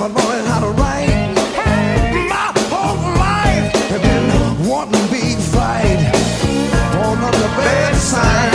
never knowing how to write. My whole life have been wanting a big fight. On the bedside.